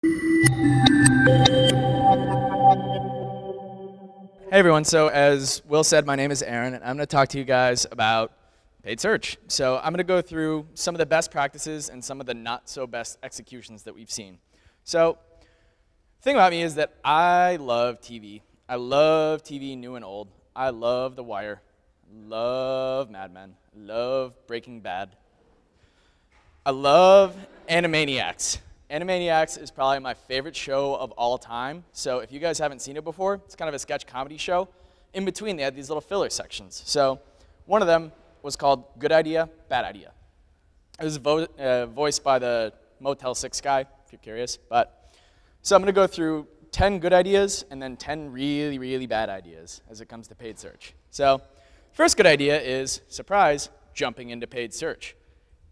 Hey everyone, so as Will said, my name is Aaron, and I'm going to talk to you guys about paid search. So I'm going to go through some of the best practices and some of the not so best executions that we've seen. So the thing about me is that I love TV. I love TV new and old. I love The Wire, love Mad Men, love Breaking Bad. I love Animaniacs. Animaniacs is probably my favorite show of all time. So if you guys haven't seen it before, it's kind of a sketch comedy show. In between, they had these little filler sections. So one of them was called Good Idea, Bad Idea. It was vo uh, voiced by the Motel 6 guy, if you're curious. But So I'm going to go through 10 good ideas and then 10 really, really bad ideas as it comes to paid search. So first good idea is, surprise, jumping into paid search.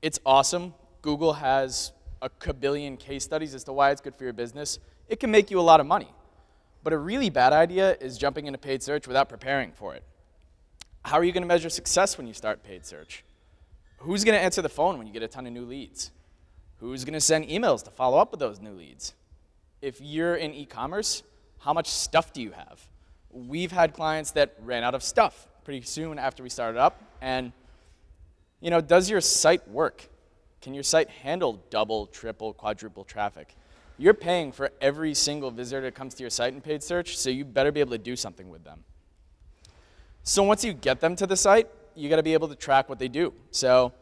It's awesome. Google has a kabillion case studies as to why it's good for your business, it can make you a lot of money. But a really bad idea is jumping into paid search without preparing for it. How are you going to measure success when you start paid search? Who's going to answer the phone when you get a ton of new leads? Who's going to send emails to follow up with those new leads? If you're in e-commerce, how much stuff do you have? We've had clients that ran out of stuff pretty soon after we started up. And, you know, does your site work? Can your site handle double, triple, quadruple traffic? You're paying for every single visitor that comes to your site in paid search, so you better be able to do something with them. So once you get them to the site, you got to be able to track what they do. So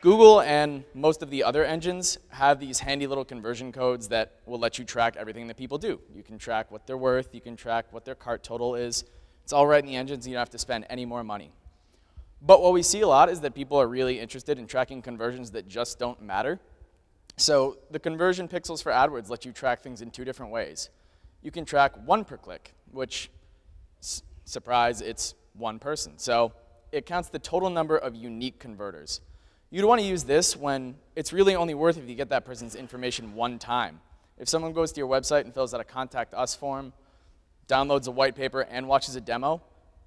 Google and most of the other engines have these handy little conversion codes that will let you track everything that people do. You can track what they're worth, you can track what their cart total is. It's all right in the engines, you don't have to spend any more money. But what we see a lot is that people are really interested in tracking conversions that just don't matter. So the conversion pixels for AdWords let you track things in two different ways. You can track one per click, which, surprise, it's one person. So it counts the total number of unique converters. You'd want to use this when it's really only worth if you get that person's information one time. If someone goes to your website and fills out a contact us form, downloads a white paper, and watches a demo,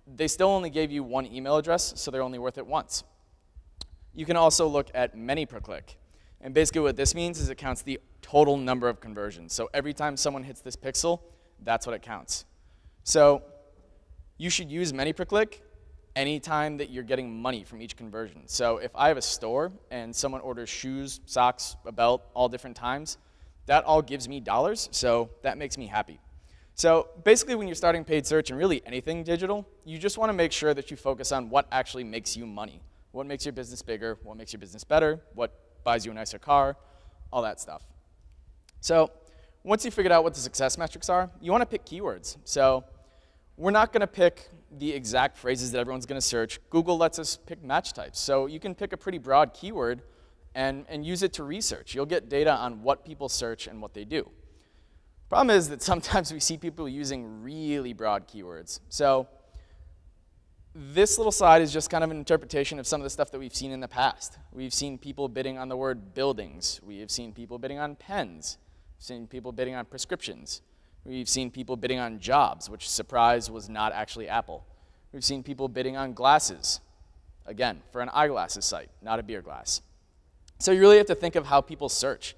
they still only gave you one email address, so they're only worth it once. You can also look at many per click. And basically what this means is it counts the total number of conversions. So every time someone hits this pixel, that's what it counts. So you should use many per click anytime that you're getting money from each conversion. So if I have a store and someone orders shoes, socks, a belt, all different times, that all gives me dollars, so that makes me happy. So basically when you're starting paid search and really anything digital, you just want to make sure that you focus on what actually makes you money. What makes your business bigger, what makes your business better, what buys you a nicer car, all that stuff. So once you've figured out what the success metrics are, you want to pick keywords. So we're not going to pick the exact phrases that everyone's going to search. Google lets us pick match types. So you can pick a pretty broad keyword and, and use it to research. You'll get data on what people search and what they do. Problem is that sometimes we see people using really broad keywords. So this little slide is just kind of an interpretation of some of the stuff that we've seen in the past. We've seen people bidding on the word buildings. We have seen people bidding on pens. We've seen people bidding on prescriptions. We've seen people bidding on jobs, which, surprise, was not actually Apple. We've seen people bidding on glasses. Again, for an eyeglasses site, not a beer glass. So you really have to think of how people search.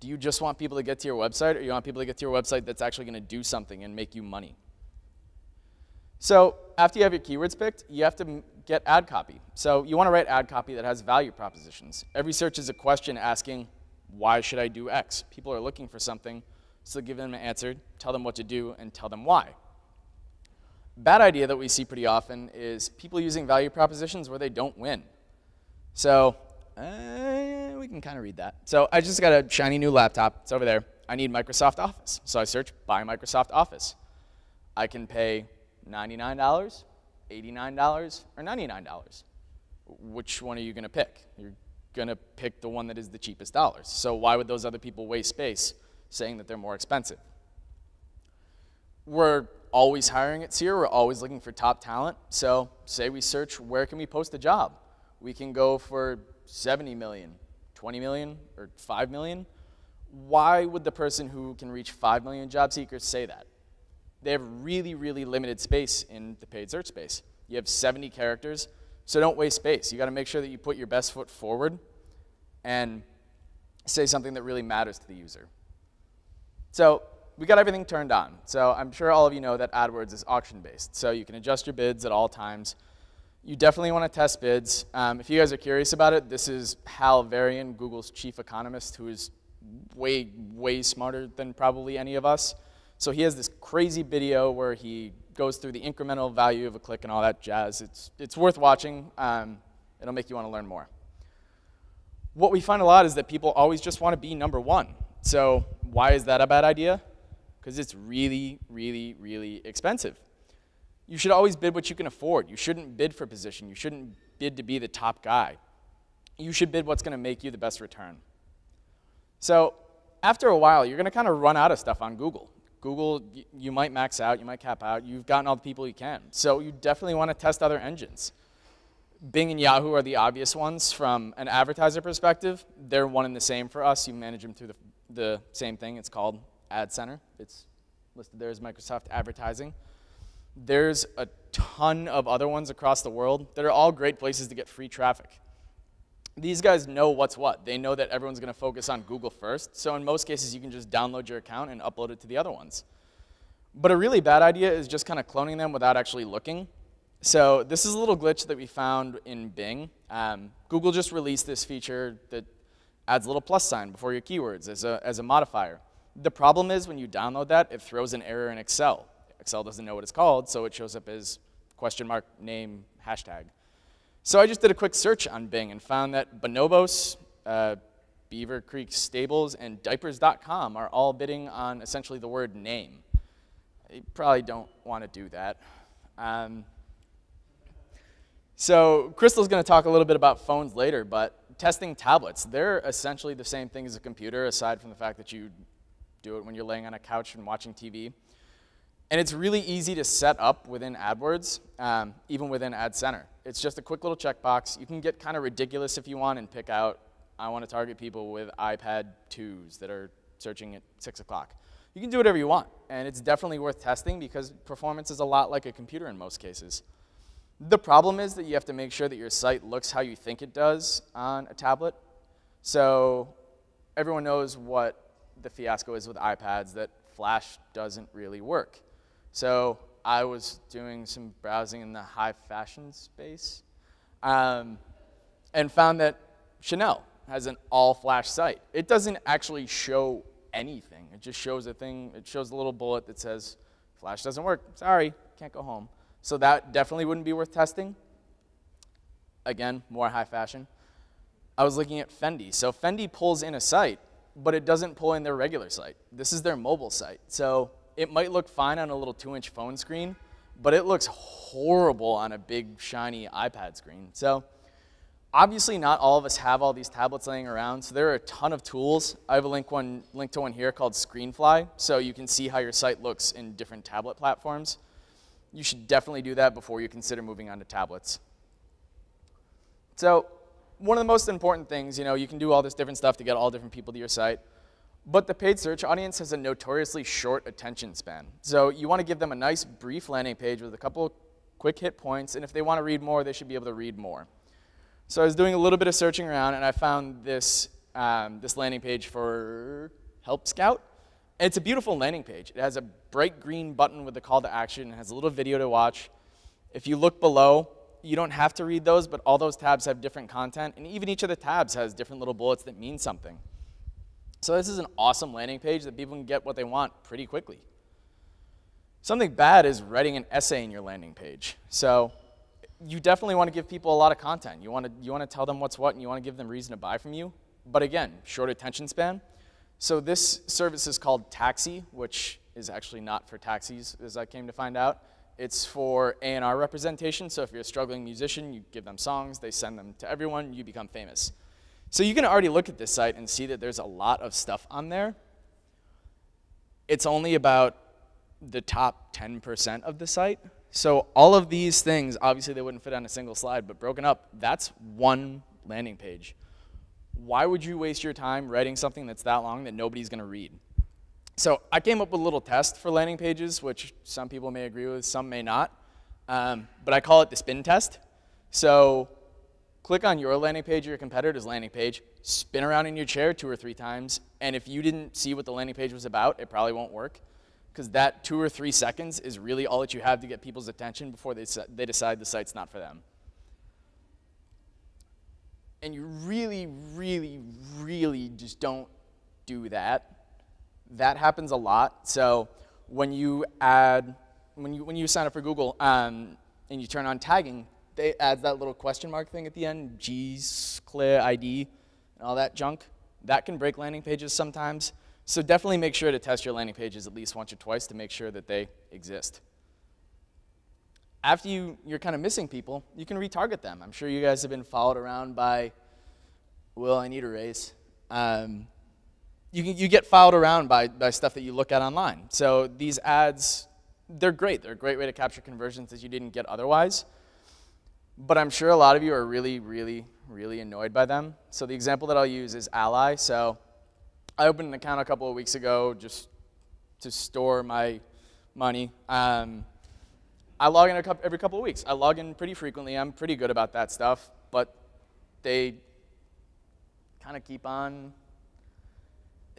Do you just want people to get to your website, or you want people to get to your website that's actually going to do something and make you money? So after you have your keywords picked, you have to get ad copy. So you want to write ad copy that has value propositions. Every search is a question asking, why should I do X? People are looking for something, so give them an answer, tell them what to do, and tell them why. Bad idea that we see pretty often is people using value propositions where they don't win. So uh, we can kind of read that. So I just got a shiny new laptop. It's over there. I need Microsoft Office. So I search buy Microsoft Office. I can pay $99, $89, or $99. Which one are you going to pick? You're going to pick the one that is the cheapest dollars. So why would those other people waste space saying that they're more expensive? We're always hiring at Seer. We're always looking for top talent. So say we search where can we post a job? We can go for 70 million, 20 million, or 5 million, why would the person who can reach 5 million job seekers say that? They have really, really limited space in the paid search space. You have 70 characters, so don't waste space. You got to make sure that you put your best foot forward and say something that really matters to the user. So we got everything turned on. So I'm sure all of you know that AdWords is auction-based. So you can adjust your bids at all times. You definitely want to test bids. Um, if you guys are curious about it, this is Hal Varian, Google's chief economist, who is way, way smarter than probably any of us. So he has this crazy video where he goes through the incremental value of a click and all that jazz. It's, it's worth watching. Um, it'll make you want to learn more. What we find a lot is that people always just want to be number one. So why is that a bad idea? Because it's really, really, really expensive. You should always bid what you can afford. You shouldn't bid for position. You shouldn't bid to be the top guy. You should bid what's going to make you the best return. So after a while, you're going to kind of run out of stuff on Google. Google, you might max out, you might cap out. You've gotten all the people you can. So you definitely want to test other engines. Bing and Yahoo are the obvious ones from an advertiser perspective. They're one and the same for us. You manage them through the, the same thing. It's called Ad Center. It's listed there as Microsoft Advertising. There's a ton of other ones across the world that are all great places to get free traffic. These guys know what's what. They know that everyone's going to focus on Google first. So in most cases, you can just download your account and upload it to the other ones. But a really bad idea is just kind of cloning them without actually looking. So this is a little glitch that we found in Bing. Um, Google just released this feature that adds a little plus sign before your keywords as a, as a modifier. The problem is when you download that, it throws an error in Excel. Excel doesn't know what it's called, so it shows up as question mark name hashtag. So I just did a quick search on Bing and found that Bonobos, uh, Beaver Creek Stables, and Diapers.com are all bidding on essentially the word name. You probably don't want to do that. Um, so Crystal's going to talk a little bit about phones later, but testing tablets, they're essentially the same thing as a computer, aside from the fact that you do it when you're laying on a couch and watching TV. And it's really easy to set up within AdWords, um, even within Ad Center. It's just a quick little checkbox. You can get kind of ridiculous if you want and pick out, I want to target people with iPad 2s that are searching at 6 o'clock. You can do whatever you want, and it's definitely worth testing because performance is a lot like a computer in most cases. The problem is that you have to make sure that your site looks how you think it does on a tablet. So everyone knows what the fiasco is with iPads, that Flash doesn't really work. So I was doing some browsing in the high fashion space um, and found that Chanel has an all flash site. It doesn't actually show anything. It just shows a thing, it shows a little bullet that says, flash doesn't work. Sorry, can't go home. So that definitely wouldn't be worth testing. Again, more high fashion. I was looking at Fendi. So Fendi pulls in a site, but it doesn't pull in their regular site. This is their mobile site. So it might look fine on a little two inch phone screen, but it looks horrible on a big shiny iPad screen. So obviously not all of us have all these tablets laying around, so there are a ton of tools. I have a link, one, link to one here called Screenfly, so you can see how your site looks in different tablet platforms. You should definitely do that before you consider moving on to tablets. So one of the most important things, you know, you can do all this different stuff to get all different people to your site. But the paid search audience has a notoriously short attention span. So you want to give them a nice brief landing page with a couple quick hit points, and if they want to read more, they should be able to read more. So I was doing a little bit of searching around, and I found this, um, this landing page for Help Scout. And it's a beautiful landing page. It has a bright green button with a call to action. It has a little video to watch. If you look below, you don't have to read those, but all those tabs have different content, and even each of the tabs has different little bullets that mean something. So this is an awesome landing page that people can get what they want pretty quickly. Something bad is writing an essay in your landing page. So you definitely want to give people a lot of content. You want to, you want to tell them what's what and you want to give them reason to buy from you. But again, short attention span. So this service is called Taxi, which is actually not for taxis, as I came to find out. It's for A&R representation. So if you're a struggling musician, you give them songs, they send them to everyone, you become famous. So you can already look at this site and see that there's a lot of stuff on there. It's only about the top 10% of the site. So all of these things, obviously they wouldn't fit on a single slide, but broken up, that's one landing page. Why would you waste your time writing something that's that long that nobody's going to read? So I came up with a little test for landing pages, which some people may agree with, some may not. Um, but I call it the spin test. So click on your landing page or your competitor's landing page, spin around in your chair two or three times, And if you didn't see what the landing page was about, it probably won't work because that two or three seconds is really all that you have to get people's attention before they, they decide the site's not for them. And you really, really, really just don't do that. That happens a lot. So when you add, when you, when you sign up for Google um, and you turn on tagging, they add that little question mark thing at the end, G's, clear ID, and all that junk. That can break landing pages sometimes. So definitely make sure to test your landing pages at least once or twice to make sure that they exist. After you, you're kind of missing people, you can retarget them. I'm sure you guys have been followed around by, well, I need a raise. Um, you, you get followed around by, by stuff that you look at online. So these ads, they're great. They're a great way to capture conversions that you didn't get otherwise. But I'm sure a lot of you are really, really, really annoyed by them. So the example that I'll use is Ally. So I opened an account a couple of weeks ago just to store my money. Um, I log in couple, every couple of weeks. I log in pretty frequently. I'm pretty good about that stuff, but they kind of keep on,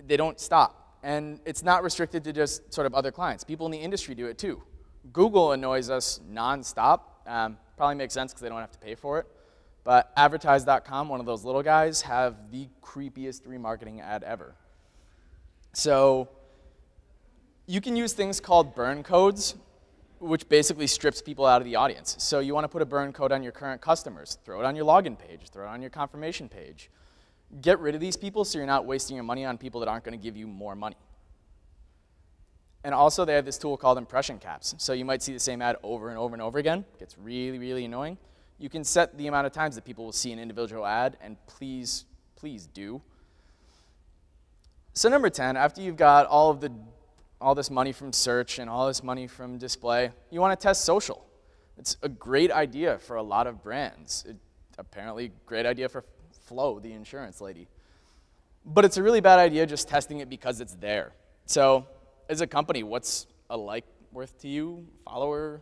they don't stop. And it's not restricted to just sort of other clients. People in the industry do it too. Google annoys us nonstop. Um, probably makes sense because they don't have to pay for it. But advertise.com, one of those little guys, have the creepiest remarketing ad ever. So you can use things called burn codes, which basically strips people out of the audience. So you want to put a burn code on your current customers, throw it on your login page, throw it on your confirmation page. Get rid of these people so you're not wasting your money on people that aren't going to give you more money. And also they have this tool called impression caps. So you might see the same ad over and over and over again. It gets really, really annoying. You can set the amount of times that people will see an individual ad, and please, please do. So number 10, after you've got all of the all this money from search and all this money from display, you want to test social. It's a great idea for a lot of brands. It, apparently, great idea for Flo, the insurance lady. But it's a really bad idea just testing it because it's there. So as a company, what's a like worth to you? Follower,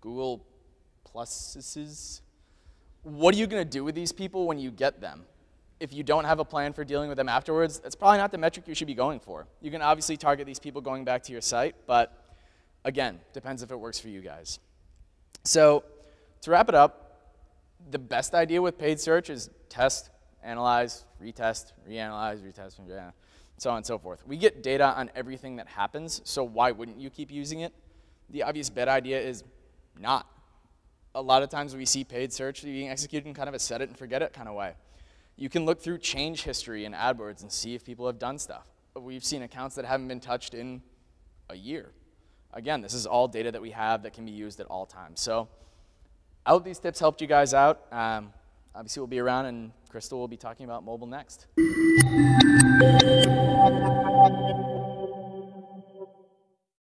Google pluses? What are you going to do with these people when you get them? If you don't have a plan for dealing with them afterwards, that's probably not the metric you should be going for. You can obviously target these people going back to your site, but again, depends if it works for you guys. So to wrap it up, the best idea with paid search is test, analyze, retest, reanalyze, retest, yeah so on and so forth. We get data on everything that happens, so why wouldn't you keep using it? The obvious bet idea is not. A lot of times we see paid search being executed in kind of a set it and forget it kind of way. You can look through change history in AdWords and see if people have done stuff. We've seen accounts that haven't been touched in a year. Again, this is all data that we have that can be used at all times. So I hope these tips helped you guys out. Um, obviously, we'll be around, and Crystal will be talking about mobile next. Thank you.